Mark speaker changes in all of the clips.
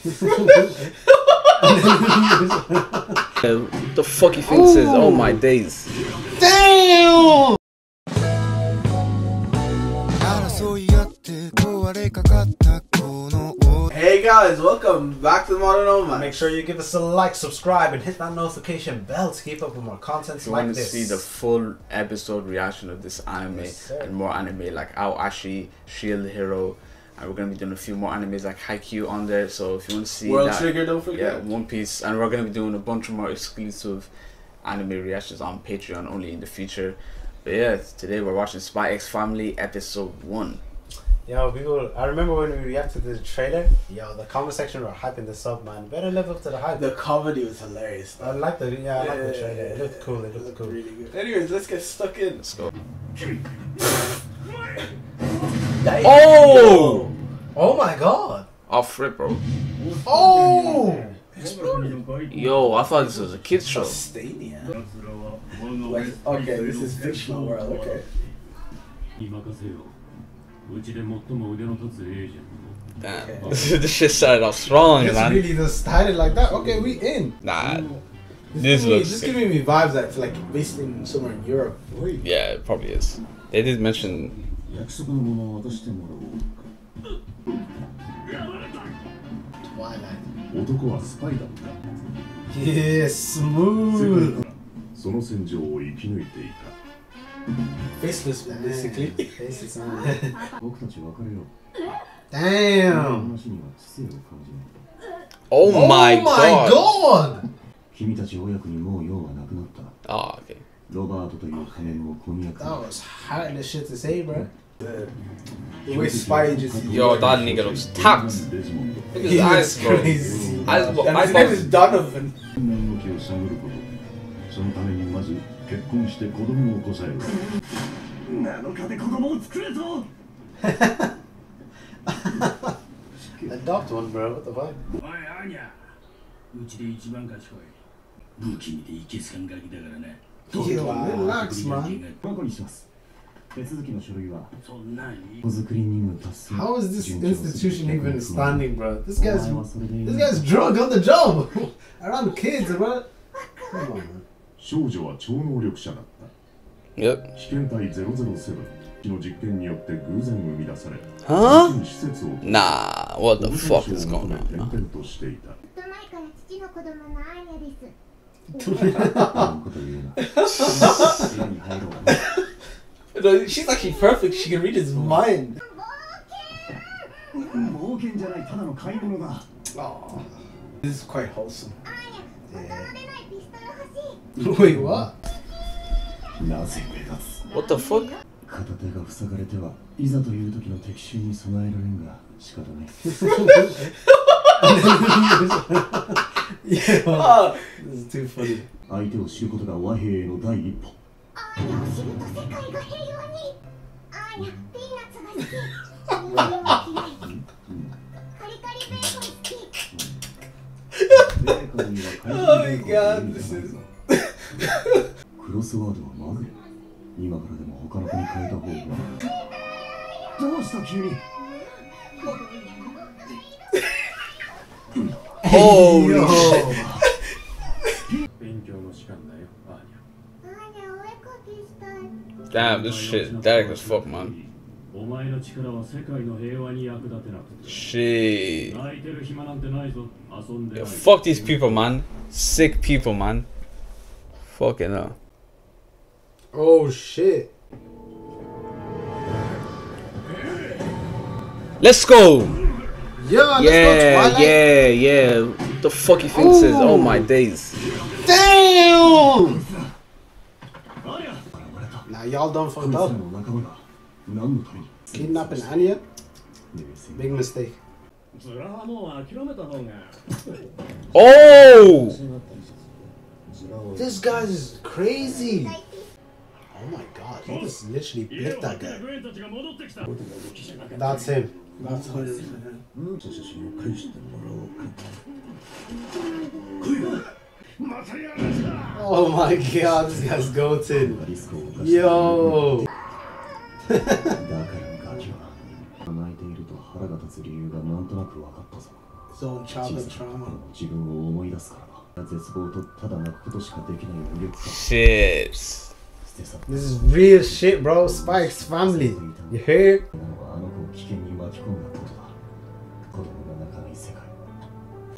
Speaker 1: the fuck he thinks is oh my days.
Speaker 2: Damn! Hey guys, welcome back to Modern Nomads.
Speaker 3: Make sure you give us a like, subscribe, and hit that notification bell to keep up with more content like this.
Speaker 1: If you want to see the full episode reaction of this anime
Speaker 3: yes,
Speaker 1: and more anime, like how Ashi, Shield Hero, and we're gonna be doing a few more animes like Haikyuu on there. So if you want to see
Speaker 2: World
Speaker 1: that,
Speaker 2: Trigger, don't
Speaker 1: yeah. One Piece, and we're gonna be doing a bunch of more exclusive anime reactions on Patreon only in the future. But yeah, today we're watching Spy X Family episode one.
Speaker 3: Yo, people, I remember when we reacted to the trailer. Yo, the comment section were hyping this up, man. Better live up to the hype.
Speaker 2: The comedy was hilarious.
Speaker 3: I like the yeah, I like the trailer.
Speaker 2: yeah,
Speaker 3: It looked cool. It
Speaker 2: It
Speaker 3: looked
Speaker 2: looked
Speaker 3: cool.
Speaker 2: really good. Anyways, let's get stuck in.
Speaker 1: Let's go. Oh!
Speaker 3: Oh my god.
Speaker 1: Off rip, bro.
Speaker 3: Oh!
Speaker 1: Yo, I thought this was a kids show.
Speaker 2: Stadium. Like, okay, this is fictional world. Okay.
Speaker 1: Damn. this shit started off strong,
Speaker 3: this
Speaker 1: man.
Speaker 3: really just started like that. Okay, we in.
Speaker 1: Nah.
Speaker 2: This,
Speaker 1: this looks.
Speaker 2: This giving me vibes that's like based in somewhere in Europe.
Speaker 1: Yeah, it probably is. They did mention.
Speaker 4: 男はスパイだった。
Speaker 3: へえスムーズ。
Speaker 4: その戦場を生き抜いていた。
Speaker 2: フェ
Speaker 3: イス
Speaker 4: ですね。フェイス
Speaker 3: さ
Speaker 4: ん僕たち別れよう。ダイ
Speaker 1: アン
Speaker 3: オー
Speaker 1: マ
Speaker 3: イゴー
Speaker 4: 君たち親子にもう用はなくなった。
Speaker 1: あー、OK
Speaker 4: ロバートという仮面を婚約
Speaker 3: That was hard as shit to say, bro.
Speaker 2: The way spy just
Speaker 1: Yo, that nigga looks
Speaker 4: tucked
Speaker 1: Look at his eyes, bro.
Speaker 2: Crazy.
Speaker 1: Eyes,
Speaker 2: And his
Speaker 1: eyes,
Speaker 2: name is Donovan.
Speaker 4: の動きを探ることそのためにまず結婚して子供を起こされる7日で子供を作れと
Speaker 3: Adopt one, bro. What the fuck?
Speaker 4: おいアーニャうちで一番賢い武器見ていけすかんガキだからな
Speaker 3: Yo, relax, man.
Speaker 4: ここにします手続きの書類はそんなんいい子作り任務達成
Speaker 3: How is this institution even standing, bro? This
Speaker 4: お
Speaker 3: guy's this guy's drunk on the job around kids, bro. Come on, man.
Speaker 4: 少女は超能力者だった
Speaker 1: Yep.
Speaker 4: 危険体007の実験によって偶然生み出され
Speaker 1: Huh?
Speaker 4: 施設を
Speaker 1: Nah, what the fuck is going on?
Speaker 4: 転?々としていた
Speaker 5: ずっと前から父の子供のアーニャです。
Speaker 4: そんなこと言うな
Speaker 2: No, She's actually perfect. She can read his mind.
Speaker 4: 冒険じゃないただの買い物だ
Speaker 2: Oh, this is quite wholesome.
Speaker 5: アーニャ、大人げないピストル欲しい。
Speaker 3: Wait, what?
Speaker 4: なぜ目立つ
Speaker 1: What the fuck?
Speaker 4: 片手が塞がれてはいざという時の敵襲に備えられんが仕方ない
Speaker 3: Yeah,
Speaker 2: Ah,
Speaker 3: this is too funny.
Speaker 4: 相手を知ることが和平への第一歩
Speaker 5: アーニャを知ると世界が平和ーニャ、ピーナッツが好き。人間は嫌い。カリカリベーコン好き。
Speaker 4: ベーカリーは
Speaker 2: oh is.
Speaker 4: クロスワードはまぐれ今からでも他の子に変えた方がどうした急に
Speaker 1: Holy shit. Damn, this shit dark as fuck, man.
Speaker 4: お前の力は世界の平和に役立てなくて
Speaker 1: Shit.
Speaker 4: 泣いてる暇なんてないぞ遊んで
Speaker 1: Yo,
Speaker 4: ない
Speaker 1: fuck these people, man. Sick people, man. Fucking hell.
Speaker 3: Oh shit.
Speaker 1: Let's go.
Speaker 3: Yo, let's
Speaker 1: Yeah,
Speaker 3: go Twilight.
Speaker 1: yeah, yeah. What the fuck you think this is? Oh my days.
Speaker 3: Damn! Now y'all done fucked up. Kidnapping Anya? Big mistake.
Speaker 1: Oh!
Speaker 3: This guy's crazy. Oh my god, he just literally
Speaker 4: bit
Speaker 3: that guy. That's him.
Speaker 2: That's
Speaker 4: him.
Speaker 3: Oh my god, this guy's goated. Yo!
Speaker 4: だからガキは泣いていると腹が立つ理由がなんとなく分かったぞ
Speaker 6: trauma.
Speaker 4: 自分を思い出すからな絶望とただ泣くことしかできない無力感
Speaker 1: Shit.
Speaker 4: 捨て去った
Speaker 3: This is real shit, bro. Spike's family. You hear?
Speaker 4: あの子を危険に巻き込んだことだ子供が泣かない世界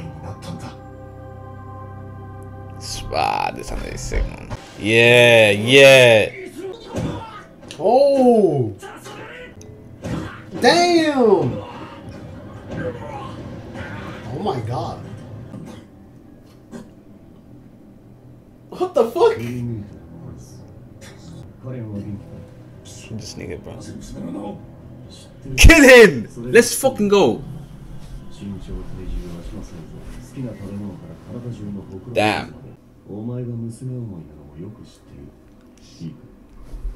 Speaker 4: になったんだ
Speaker 1: Ah, this one is sick, man. Yeah, yeah.
Speaker 3: Oh! Damn! Oh my god.
Speaker 6: What the fuck?
Speaker 1: This nigga, bro. Kill him! Let's fucking go!
Speaker 4: 身長体重はしませんぞ好きな食べ物から体中のほくろ
Speaker 1: Damn
Speaker 4: までお前が娘思いなのもよく知っているいいか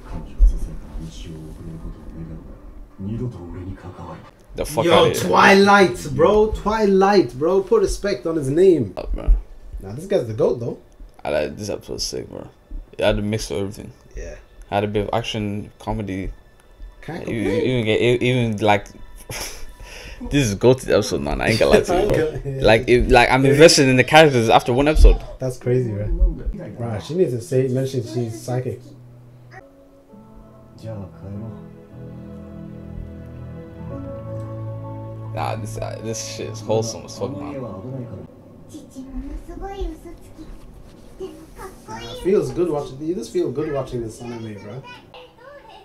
Speaker 4: 彼女がささやかな日常を送れることを願うが二度と俺に関わる
Speaker 1: The fuck
Speaker 3: Yo,
Speaker 1: out of here.
Speaker 3: Twilight, bro. Twilight, bro. Put respect on his name.
Speaker 1: Up, bro.
Speaker 3: Now, this guy's the GOAT, though.
Speaker 1: I like this episode sick, bro. It had a mix of everything.
Speaker 3: Yeah.
Speaker 1: Had a bit of action, comedy.
Speaker 3: Can't
Speaker 1: Even,
Speaker 3: complain.
Speaker 1: even get even like this is go to the episode, man. I ain't gonna lie to you, bro.
Speaker 3: Yeah.
Speaker 1: Like, if, like I'm invested in the characters after one episode.
Speaker 3: That's crazy, right? Right, she needs to say, mention she's psychic.
Speaker 4: じゃあ帰ろう
Speaker 1: Nah, this uh, this shit is wholesome as fuck,
Speaker 4: あの家
Speaker 1: man.
Speaker 4: は危ないから
Speaker 5: 父ものすごい嘘つきでもかっこいい
Speaker 3: It feels good watching. You just feel good watching this anime, bro.
Speaker 5: どれ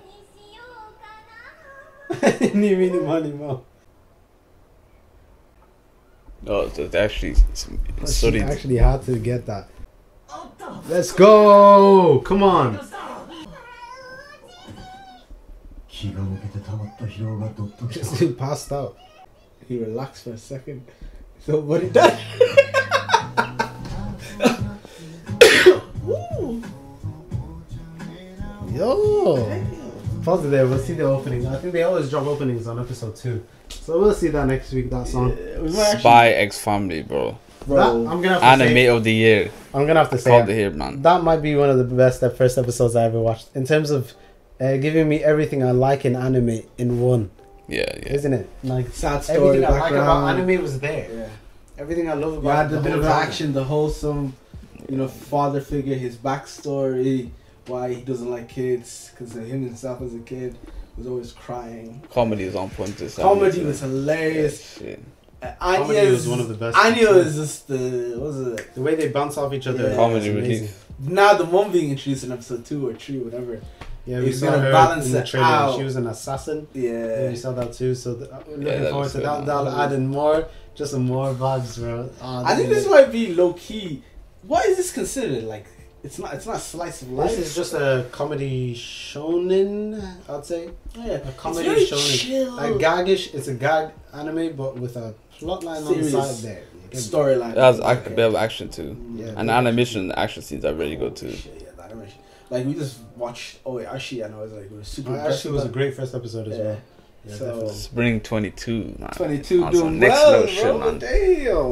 Speaker 5: にしよう
Speaker 1: Oh, it's actually it's,
Speaker 3: it's
Speaker 1: sorry.
Speaker 3: actually had to get that. Let's go! Come on! Just he passed out. He relaxed for a second. So what did that? Yo! Pause it there. We'll see the opening. I think they always drop openings on episode two, so we'll see that next week. That song.
Speaker 6: We
Speaker 1: Spy X Family, bro.
Speaker 3: That, I'm gonna have to
Speaker 1: Anime
Speaker 3: say.
Speaker 1: of the year.
Speaker 3: I'm gonna have to
Speaker 1: Called it
Speaker 3: say
Speaker 1: here, man.
Speaker 3: that might be one of the best first episodes I ever watched in terms of uh, giving me everything I like in anime in one,
Speaker 1: Yeah, yeah.
Speaker 3: isn't it? Like
Speaker 6: sad story,
Speaker 3: everything I like about anime was there.
Speaker 6: Yeah.
Speaker 3: Everything I love
Speaker 6: You
Speaker 3: about
Speaker 6: had
Speaker 3: the
Speaker 6: the bit
Speaker 3: whole
Speaker 6: of action, the wholesome, you know, father figure, his backstory, why he doesn't like kids, because him himself as a kid was always crying.
Speaker 1: Comedy is on point. This
Speaker 6: Comedy
Speaker 1: anime,
Speaker 6: was
Speaker 1: so-
Speaker 6: hilarious.
Speaker 1: Yeah, shit.
Speaker 6: Uh,
Speaker 3: Comedy was one of the best.
Speaker 6: Anya is just the what was it?
Speaker 3: The way they bounce off each other.
Speaker 6: Yeah.
Speaker 3: is
Speaker 1: Comedy
Speaker 3: amazing.
Speaker 1: relief.
Speaker 6: Now the one being introduced in episode two or three, whatever.
Speaker 3: Yeah, we
Speaker 6: He's
Speaker 3: saw
Speaker 6: gonna
Speaker 3: her
Speaker 6: balance
Speaker 3: in the trailer.
Speaker 6: out.
Speaker 3: She was an assassin. Yeah,
Speaker 6: Yeah.
Speaker 3: we saw that too. So th- we're looking
Speaker 1: Yeah,
Speaker 3: forward to that.
Speaker 1: man.
Speaker 3: That'll add in more, just some more vibes, bro. Oh,
Speaker 6: I think this might be low key. What is this considered? Like, it's not. It's not slice of life.
Speaker 3: This is just a comedy shonen, I'd say.
Speaker 6: Oh, yeah.
Speaker 3: A comedy
Speaker 6: it's very
Speaker 3: shonen.
Speaker 6: chill.
Speaker 3: A gagish. It's a gag anime, but with a plotline on the
Speaker 6: Serious.
Speaker 3: side there. You get me?
Speaker 6: storyline.
Speaker 1: That was ac- a bit of action too.
Speaker 3: Yeah,
Speaker 1: And
Speaker 3: yeah.
Speaker 1: animation action scenes are really good too.
Speaker 6: Oh, shit, yeah, the animation. Like we just watched. Oh, wait, Ashi, I know, it's like it was super.
Speaker 3: Oh, actually, it was a great first episode as
Speaker 6: Yeah.
Speaker 3: well. Yeah,
Speaker 6: So-
Speaker 3: definitely.
Speaker 1: Spring 22, man.
Speaker 6: 22
Speaker 1: On
Speaker 6: doing
Speaker 1: next
Speaker 6: well,
Speaker 1: level
Speaker 6: bro.
Speaker 1: shit, man.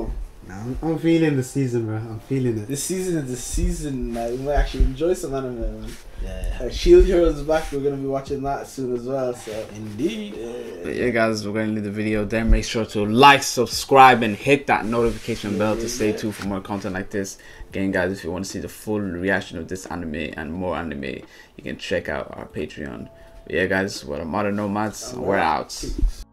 Speaker 6: Damn.
Speaker 3: Nah, I'm, I'm feeling the season, bro. I'm feeling it.
Speaker 6: This season is the season that we might actually enjoy some anime, man.
Speaker 3: Yeah.
Speaker 6: Uh, Shield Heroes is back. We're gonna be watching that soon as well. So
Speaker 3: Indeed.
Speaker 1: But yeah, guys, we're gonna leave the video there. Make sure to like, subscribe, and hit that notification bell to stay tuned for more content like this. Again, guys, if you want to see the full reaction of this anime and more anime, you can check out our Patreon. But yeah, guys, we're the Modern Nomads, and we're out.
Speaker 6: Peace.